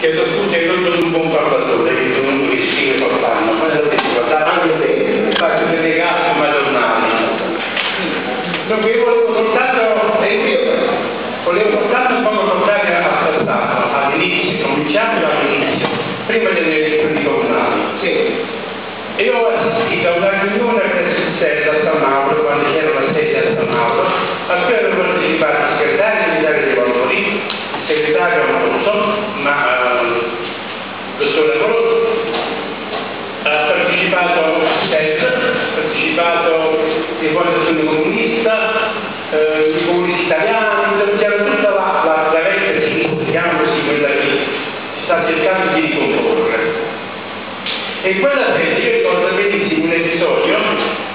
Chiedo scusa, io non sono un buon parlatore, che sono uno che soltanto, ma lo devo guardare anche bene, faccio delle gatte madonnali. Dunque io volevo soltanto, e io volevo soltanto un po' tornare al passato, all'inizio, cominciamo all'inizio, prima delle elezioni comunali. Sì. E io ho assistito a una riunione presso il SED a San Mauro, quando c'era una sede a San Mauro, a cui hanno partecipato il segretario militare dei valori, il segretario Amoroso, ma eh, il dottore Amoroso, ha partecipato al SED, partecipato il Fondazione Comunista, eh, i comunisti italiani, c'era tutta la, la, la vecchia sinistra, così, quella che si sta cercando di ricomporre. E quella sede io ricordo benissimo un episodio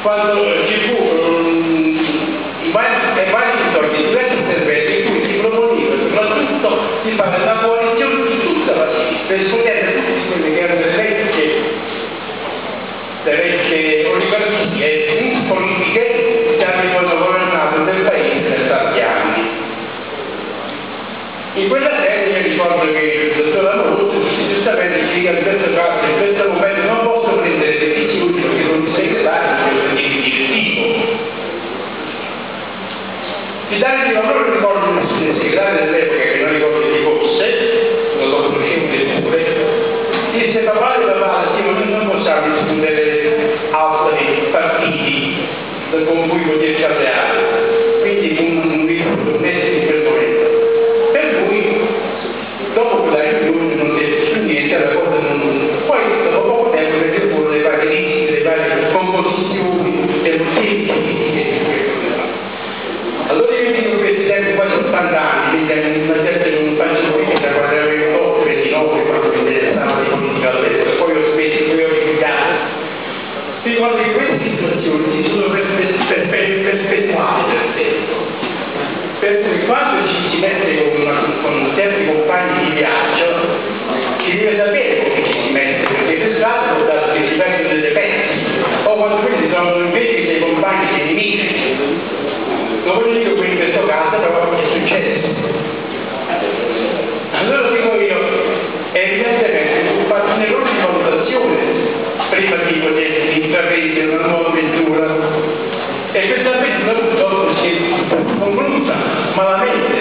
quando ci fu um, vari, vari ritorni, diversi interventi in cui si proponeva soprattutto di fare In quella io ricordo che il dottor Amoroso giustamente dica in questo caso, in questo momento non posso prendere decisioni perché non mi sei dato il direttivo. Il Dario di Valore ricordo il segretario dell'epoca che non ricordo chi fosse, non lo conoscevo neppure, disse papà e papà, ma noi non possiamo discutere altri partiti con cui poter cambiare. Quindi un, quando ci si mette con, con certi compagni di viaggio, si deve sapere come ci si mette, perché per strada può darsi che si perdono delle pezzi, o quando quelli si trovano invece dei compagni dei nemici. Non voglio dire che in questo caso però è successo. Allora dico io, evidentemente fu fatto un di valutazione prima di poter intraprendere una nuova avventura. E questa avventura malamente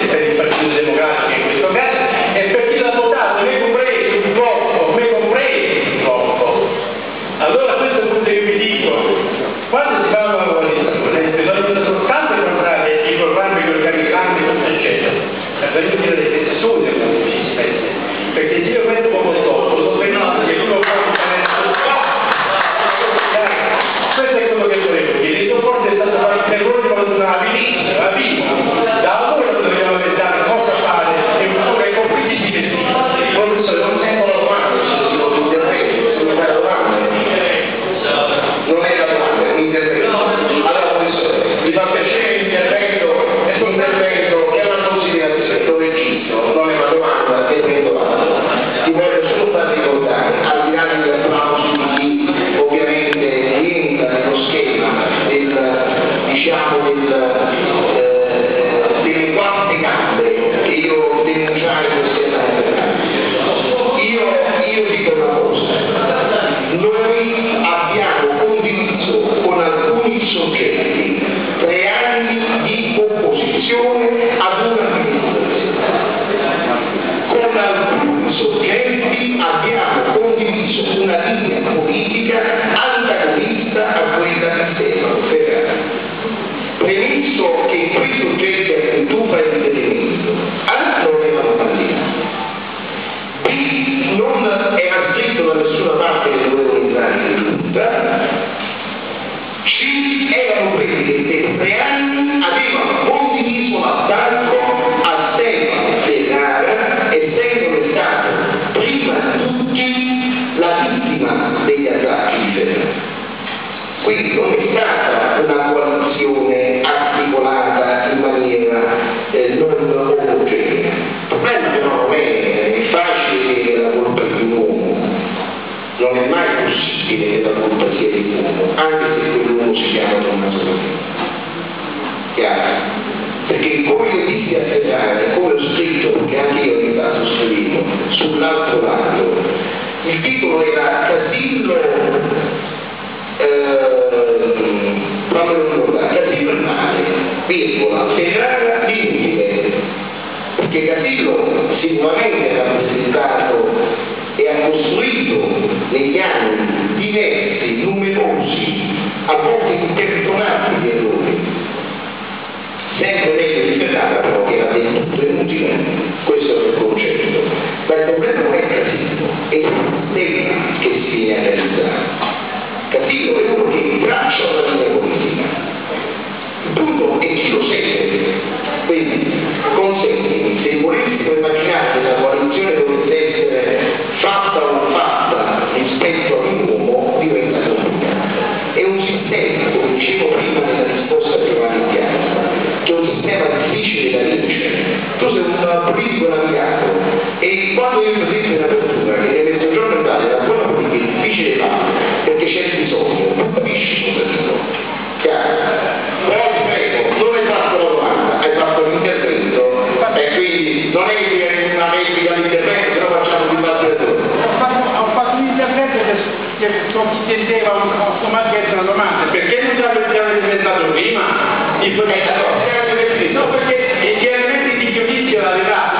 anche se quello non si chiama Tommaso Chiaro? Perché come io dissi a Ferrari, come ho scritto, perché anche io ho aiutato scritto, sull'altro lato, il titolo era Casillo, eh, fammelo ricordare, Casillo il mare, virgola, Ferrara l'inutile, perché Casillo sicuramente era presentato ma il problema non è cattivo, è il che si viene a realizzare. Cattivo è uno che traccia la linea politica. Il punto è chi lo segue. Quindi consentimi, se volete, di quando io presento una cultura che nel mezzogiorno Italia la buona politica è difficile farlo perché c'è il bisogno, non capisci cosa è Però ti non hai fatto la domanda, hai fatto l'intervento e quindi non è che è una replica all'intervento, però facciamo un dibattito. Ho fatto, ho fatto un intervento che, che consigliava automaticamente una domanda. Perché non già l'abbiamo inventato prima? Eh, il eh, no, perché chiaramente il giudizio la verità